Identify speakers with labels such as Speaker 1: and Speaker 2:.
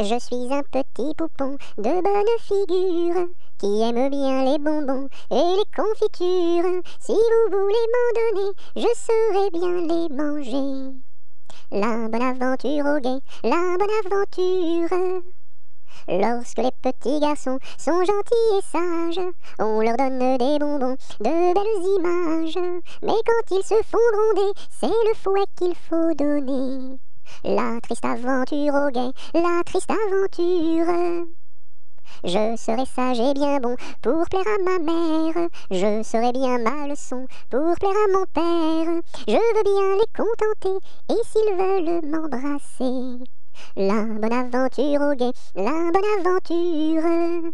Speaker 1: Je suis un petit poupon de bonne figure qui aime bien les bonbons et les confitures. Si vous voulez m'en donner, je saurai bien les manger. La bonne aventure au guet, la bonne aventure. Lorsque les petits garçons sont gentils et sages, on leur donne des bonbons, de belles images. Mais quand ils se font gronder, c'est le fouet qu'il faut donner. La triste aventure au guet, la triste aventure. Je serai sage et bien bon pour plaire à ma mère. Je serai bien ma leçon pour plaire à mon père. Je veux bien les contenter et s'ils veulent m'embrasser. La bonne aventure au guet, la bonne aventure.